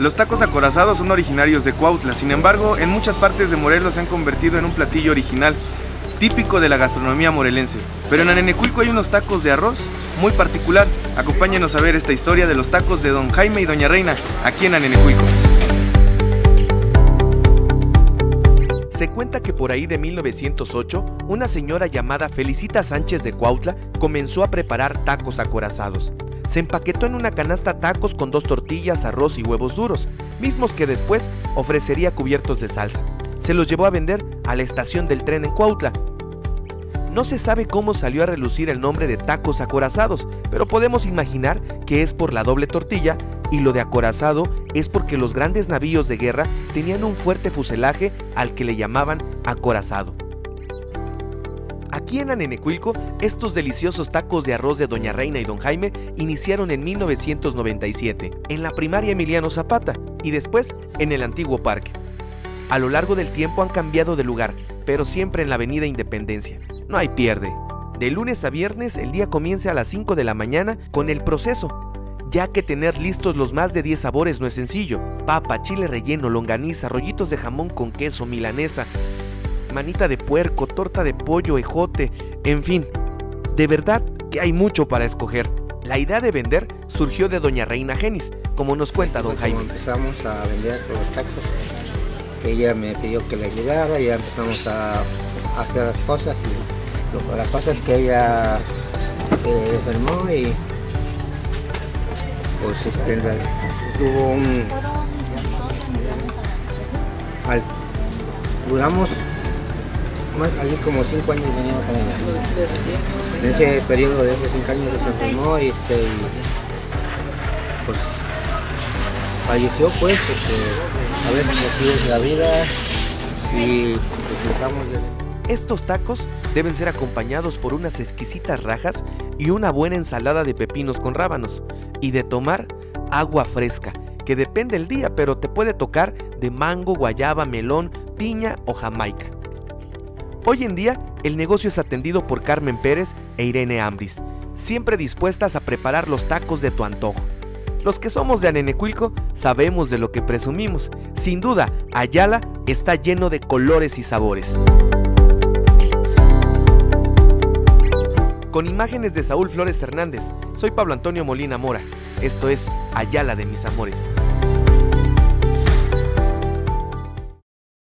Los tacos acorazados son originarios de Cuautla, sin embargo, en muchas partes de Morelos se han convertido en un platillo original, típico de la gastronomía morelense. Pero en Anenecuilco hay unos tacos de arroz muy particular. Acompáñenos a ver esta historia de los tacos de Don Jaime y Doña Reina, aquí en Anenecuilco. Se cuenta que por ahí de 1908, una señora llamada Felicita Sánchez de Cuautla comenzó a preparar tacos acorazados se empaquetó en una canasta tacos con dos tortillas, arroz y huevos duros, mismos que después ofrecería cubiertos de salsa. Se los llevó a vender a la estación del tren en Cuautla. No se sabe cómo salió a relucir el nombre de tacos acorazados, pero podemos imaginar que es por la doble tortilla y lo de acorazado es porque los grandes navíos de guerra tenían un fuerte fuselaje al que le llamaban acorazado. Aquí en Anenecuilco, estos deliciosos tacos de arroz de Doña Reina y Don Jaime iniciaron en 1997, en la primaria Emiliano Zapata y después en el antiguo parque. A lo largo del tiempo han cambiado de lugar, pero siempre en la avenida Independencia. No hay pierde. De lunes a viernes el día comienza a las 5 de la mañana con el proceso, ya que tener listos los más de 10 sabores no es sencillo. Papa, chile relleno, longaniza, rollitos de jamón con queso, milanesa, manita de puerco, torta de pollo, ejote, en fin. De verdad que hay mucho para escoger. La idea de vender surgió de doña Reina Genis, como nos cuenta don Jaime. Empezamos a vender los tacos. Ella me pidió que le ayudara, ya empezamos a, hacer las cosas y las cosas que ella eh, enfermó y pues este, tuvo un duramos más, allí como cinco años venía con ella. En ese periodo de esos cinco años se enfermó y, este, pues falleció pues, este, a ver motivos de la vida y pues, de... Estos tacos deben ser acompañados por unas exquisitas rajas y una buena ensalada de pepinos con rábanos y de tomar agua fresca, que depende el día, pero te puede tocar de mango, guayaba, melón, piña o jamaica. Hoy en día, el negocio es atendido por Carmen Pérez e Irene Ambris, siempre dispuestas a preparar los tacos de tu antojo. Los que somos de Anenecuilco sabemos de lo que presumimos. Sin duda, Ayala está lleno de colores y sabores. Con imágenes de Saúl Flores Hernández, soy Pablo Antonio Molina Mora. Esto es Ayala de mis amores.